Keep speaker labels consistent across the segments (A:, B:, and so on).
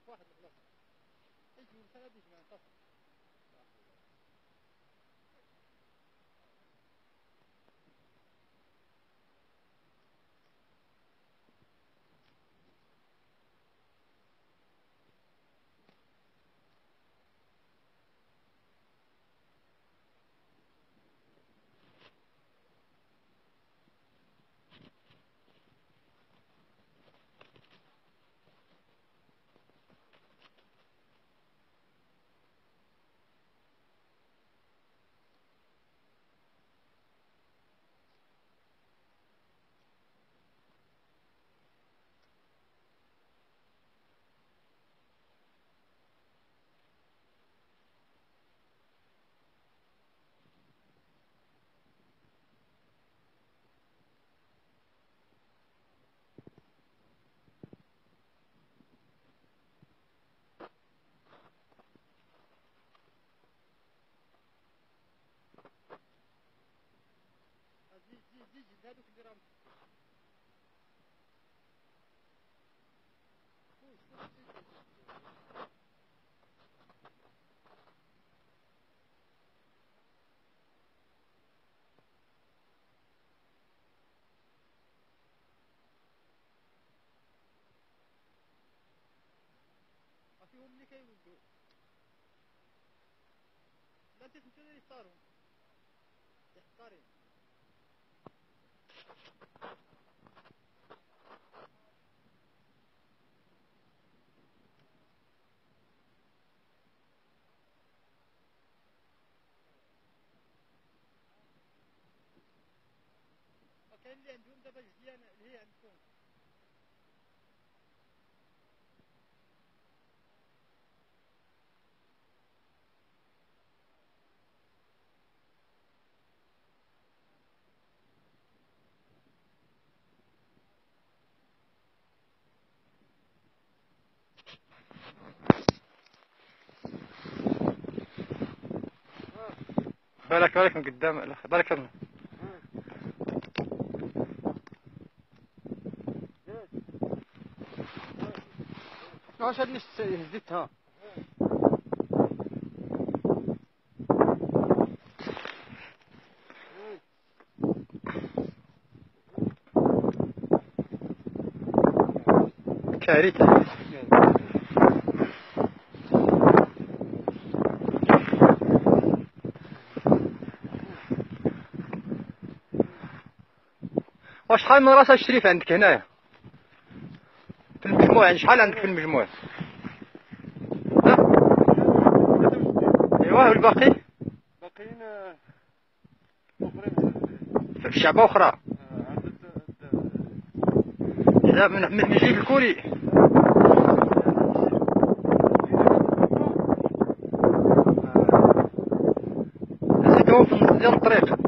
A: في واحد البلاصه يجمعوا الانسان هذا يجمع انتصر زيد ما فيهم اللي كيولدوا لا تمشي اللي يختاروا يختارين وكاين اللي عندهم دابا جديان اللي هي عندكم
B: بالك بالك من قدام الأخ بالك من
A: واش هاد اللي هزيتها
B: كارثة. وشحال من راسها الشريف عندك هنايا؟ في المجموع يعني شحال عندك في المجموع؟ ها؟ ايوا والباقي؟
A: باقيين أخرين.
B: في الشعبة أخرى.
A: عند
B: لا من من جيب الكوري. زيدهم في النص ديال الطريق.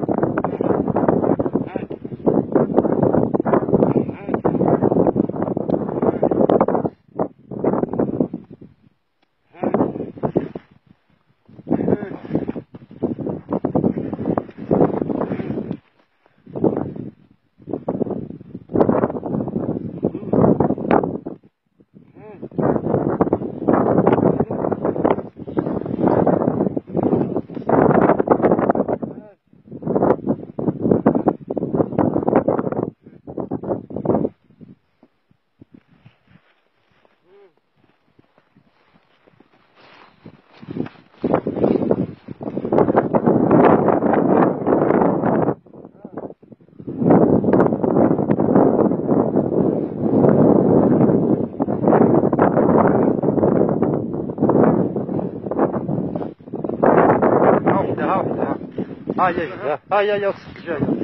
A: Ay ay ya. Ay ay ya sıkacağım.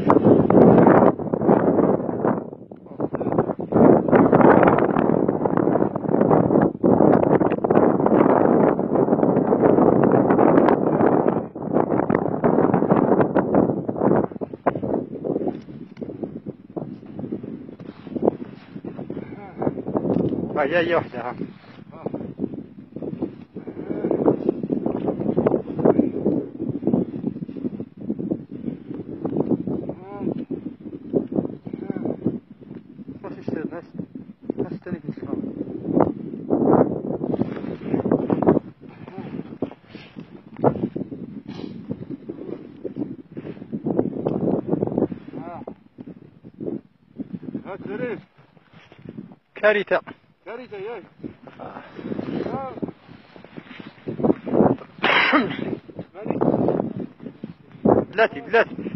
A: Ay ay
B: yok ya.
A: كارثة.
B: كارثة ياك مالك
A: بلاتي بلاتي.